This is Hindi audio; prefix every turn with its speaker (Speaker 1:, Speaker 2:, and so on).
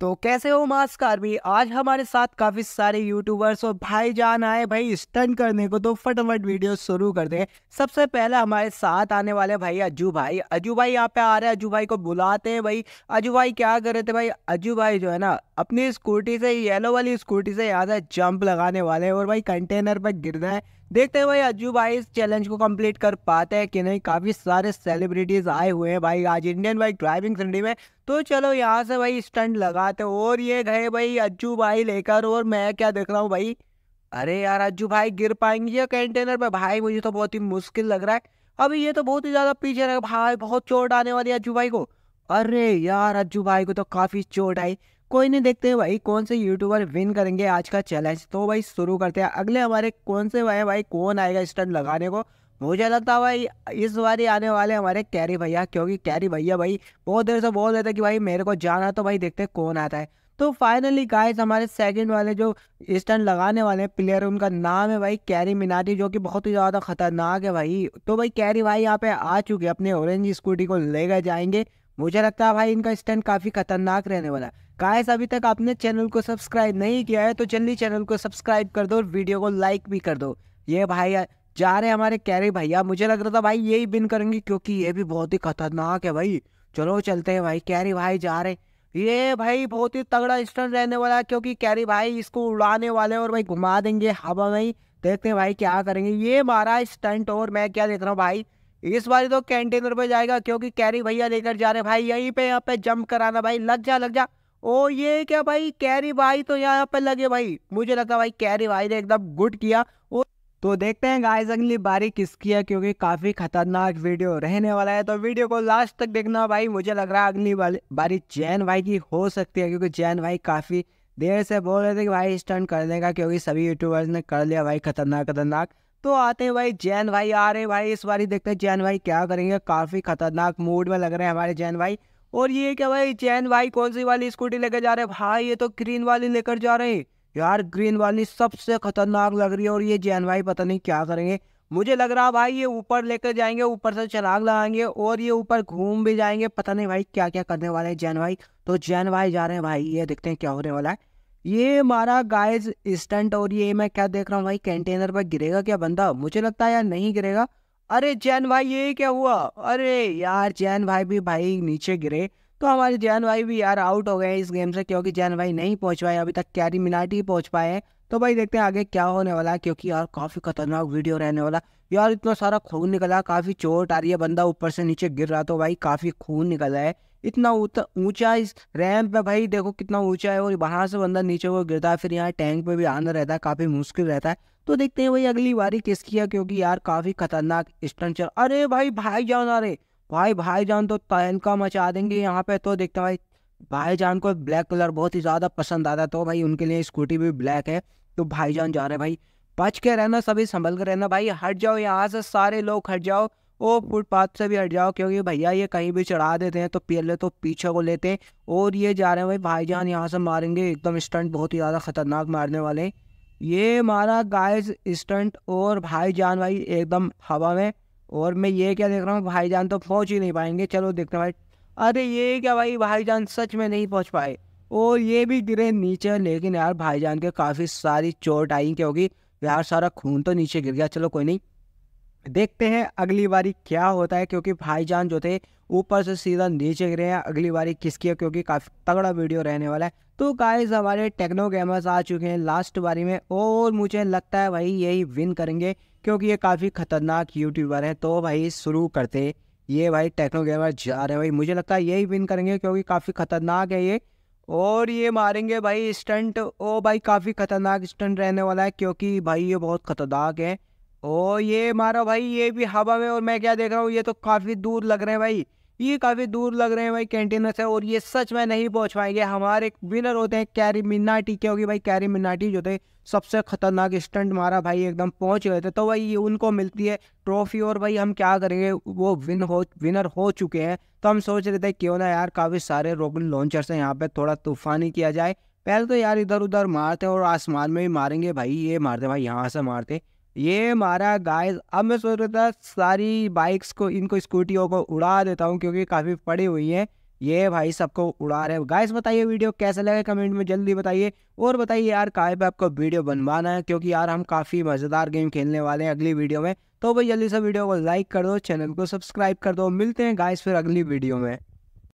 Speaker 1: तो कैसे हो मास्क आर्मी आज हमारे साथ काफ़ी सारे यूट्यूबर्स और भाई जान आए। भाई स्टंट करने को तो फटाफट वीडियो शुरू कर दे सबसे पहले हमारे साथ आने वाले भाई अजू भाई। अजू भाई यहाँ पे आ रहे हैं। अजू भाई को बुलाते हैं भाई। अजू भाई क्या कर रहे थे भाई? अजू भाई जो है ना, अपनी स्कूटी से येलो वाली स्कूटी से यहाँ से जंप लगाने वाले हैं और भाई कंटेनर पर गिरना है। देखते हैं भाई, अज्जू भाई इस चैलेंज को कंप्लीट कर पाते हैं कि नहीं? काफ़ी सारे सेलिब्रिटीज आए हुए हैं भाई आज इंडियन बाइक ड्राइविंग संडे में। तो चलो यहाँ से भाई स्टंट लगाते और ये गए भाई अज्जू भाई लेकर और मैं क्या देख रहा हूँ भाई? अरे यार, अज्जू भाई गिर पाएँगे या कंटेनर पे? भाई, मुझे तो बहुत ही मुश्किल लग रहा है। अभी ये तो बहुत ही ज़्यादा पीछे रहे भाई, बहुत चोट आने वाली है अज्जू भाई को। अरे यार, अज्जू भाई को तो काफ़ी चोट आई। कोई नहीं देखते भाई कौन से यूट्यूबर विन करेंगे आज का चैलेंज तो भाई शुरू करते हैं। अगले हमारे कौन से भाई भाई कौन आएगा स्टंट लगाने को? मुझे लगता है भाई, इस बार आने वाले हमारे कैरी भैया, क्योंकि कैरी भैया भाई बहुत देर से बोल रहे थे कि भाई मेरे को जाना तो भाई देखते कौन आता है। तो फाइनली गाइस हमारे सेकंड वाले जो स्टंट लगाने वाले प्लेयर उनका नाम है भाई कैरी मिनाटी, जो कि बहुत ही ज़्यादा खतरनाक है भाई। तो भाई कैरी भाई यहाँ पे आ चुके अपने ऑरेंज स्कूटी को लेकर जाएँगे। मुझे लगता है भाई इनका स्टंट काफ़ी खतरनाक रहने वाला है। गाइस, अभी तक आपने चैनल को सब्सक्राइब नहीं किया है तो जल्दी चैनल को सब्सक्राइब कर दो और वीडियो को लाइक भी कर दो। ये भाई, जा रहे हमारे कैरी भैया। मुझे लग रहा था भाई यही बिन करेंगे, क्योंकि ये भी बहुत ही खतरनाक है भाई। चलो चलते हैं भाई, कैरी भाई जा रहे ये भाई बहुत ही तगड़ा स्टंट रहने वाला है, क्योंकि कैरी भाई इसको उड़ाने वाले और भाई घुमा देंगे। हवा में देखते हैं भाई क्या करेंगे। ये मारा स्टंट और मैं क्या देख रहा हूँ भाई। इस बार तो कैंटेनर पे जाएगा, क्योंकि कैरी भैया लेकर जा रहे भाई यहीं पे, यहाँ पे जंप कराना भाई। लग जा लग जा। ओ ये क्या भाई? कैरी भाई तो यहाँ पे लगे भाई। मुझे लगता भाई कैरी भाई ने एकदम गुड किया। और तो देखते हैं गाइस अगली बारी किसकी है, क्योंकि काफ़ी खतरनाक वीडियो रहने वाला है। तो वीडियो को लास्ट तक देखना भाई। मुझे लग रहा है अगली बारी जैन भाई की हो सकती है, क्योंकि जैन भाई काफ़ी देर से बोल रहे थे कि भाई स्टंट कर देगा, क्योंकि सभी यूट्यूबर्स ने कर लिया भाई खतरनाक खतरनाक। तो आते हैं भाई जैन भाई आ रहे भाई। इस बारी देखते हैं जैन भाई क्या करेंगे। काफ़ी खतरनाक मूड में लग रहे हैं हमारे जैन भाई और ये क्या भाई, चैन भाई कौन सी वाली स्कूटी लेकर जा रहे हैं? भाई, ये तो ग्रीन वाली लेकर जा रहे हैं। यार, ग्रीन वाली सबसे खतरनाक लग रही है और ये जैन भाई पता नहीं क्या करेंगे। मुझे लग रहा भाई, ये ऊपर लेकर जाएँगे, ऊपर से चलाक लगाएँगे और ये ऊपर घूम भी जाएँगे। पता नहीं भाई क्या क्या करने वाले हैं जैन भाई। तो जैन भाई जा रहे हैं भाई, ये देखते हैं क्या होने वाला है। ये हमारा गाइस स्टंट और ये मैं क्या देख रहा हूँ भाई कंटेनर पर गिरेगा क्या बंदा? मुझे लगता है यार नहीं गिरेगा। अरे जैन भाई, ये क्या हुआ? अरे यार, जैन भाई भी भाई नीचे गिरे तो हमारे जैन भाई भी यार आउट हो गए इस गेम से, क्योंकि जैन भाई नहीं पहुँच पाए, अभी तक कैरी मिनाटी पहुँच पाए हैं। तो भाई देखते हैं आगे क्या होने वाला है, क्योंकि यार काफ़ी खतरनाक वीडियो रहने वाला। यार इतना सारा खून निकला, काफ़ी चोट आ रही है, बंदा ऊपर से नीचे गिर रहा तो भाई काफ़ी खून निकला है। इतना ऊँचा इस रैम पे भाई देखो कितना ऊँचा है, और वहाँ से बंदा नीचे को गिरता है, फिर यहाँ टैंक पे भी आना रहता है, काफ़ी मुश्किल रहता है। तो देखते हैं भाई अगली बारी किसकी है, क्योंकि यार काफ़ी खतरनाक स्टंट चल अरे भाई भाई जान अरे। भाई भाई जान तो तहलका मचा देंगे यहाँ पे तो देखते भाई भाई। जान को ब्लैक कलर बहुत ही ज़्यादा पसंद आता तो भाई उनके लिए स्कूटी भी ब्लैक है। तो भाई जान जा रहे भाई। बच के रहना, सभी संभल कर रहना। भाई, हट जाओ यहाँ से, सारे लोग हट जाओ। ओ, फुटपाथ से भी हट जाओ, क्योंकि भैया ये कहीं भी चढ़ा देते हैं तो पहले तो पीछे को लेते हैं। और ये जा रहे हैं भाई, भाईजान यहाँ से मारेंगे। एकदम स्टंट बहुत ही ज़्यादा खतरनाक मारने वाले हैं। ये मारा गाइस स्टंट और भाई जान भाई एकदम हवा में। और मैं ये क्या देख रहा हूँ, भाईजान तो पहुँच ही नहीं पाएँगे। चलो देखते हैं भाई। अरे ये क्या भाई भाई जान सच में नहीं पहुँच पाए। और ये भी गिरे नीचे, लेकिन यार भाई जान के काफ़ी सारी चोट आई, क्योंकि यार सारा खून तो नीचे गिर गया। चलो कोई नहीं। देखते हैं अगली बारी क्या होता है, क्योंकि भाईजान जो थे, ऊपर से सीधा नीचे गिरे हैं। अगली बारी किसकी है, क्योंकि काफ़ी तगड़ा वीडियो रहने वाला है। तो गाइस हमारे टेक्नो गेमर्स आ चुके हैं लास्ट बारी में, और मुझे लगता है भाई यही विन करेंगे, क्योंकि ये काफ़ी खतरनाक यूट्यूबर है। तो भाई शुरू करते ये भाई टेक्नो गेमर जा रहे हैं भाई। मुझे लगता है यही विन करेंगे, क्योंकि काफ़ी खतरनाक है ये। और ये मारेंगे भाई स्टंट ओ भाई काफ़ी खतरनाक स्टंट रहने वाला है, क्योंकि भाई ये बहुत खतरनाक है। ओ ये मारो भाई, ये भी हवा में और मैं क्या देख रहा हूँ? ये तो काफ़ी दूर लग रहे हैं भाई। ये काफ़ी दूर लग रहे हैं भाई कैंटीनर से और ये सच में नहीं पहुँच पाएँगे। हमारे विनर होते हैं कैरी मिन्नाटी क्योंकि भाई कैरी मिन्नाटी जो थे, सबसे खतरनाक स्टंट मारा भाई, एकदम पहुँच गए थे। तो भाई ये उनको मिलती है ट्रॉफी और भाई हम क्या करेंगे? वो विन हो विनर हो चुके हैं। तो हम सोच रहे थे क्यों ना यार, काफ़ी सारे रोगन लॉन्चर हैं यहाँ पे, थोड़ा तूफानी किया जाए। पहले तो यार इधर उधर मारते और आसमान में भी मारेंगे भाई, ये मारते भाई, यहाँ से मारते। ये मारा गाइस अब मैं सोच रहा था सारी बाइक्स को, इनको स्कूटियों को उड़ा देता हूँ क्योंकि काफ़ी पड़ी हुई है। ये भाई सबको उड़ा रहे गाइस बताइए वीडियो कैसा लगे? कमेंट में जल्दी बताइए। और बताइए यार काय पे आपको वीडियो बनवाना है? क्योंकि यार, हम काफ़ी मज़ेदार गेम खेलने वाले हैं अगली वीडियो में। तो भाई, जल्दी से वीडियो को लाइक कर दो चैनल को सब्सक्राइब कर दो। मिलते हैं गाइस फिर अगली वीडियो में।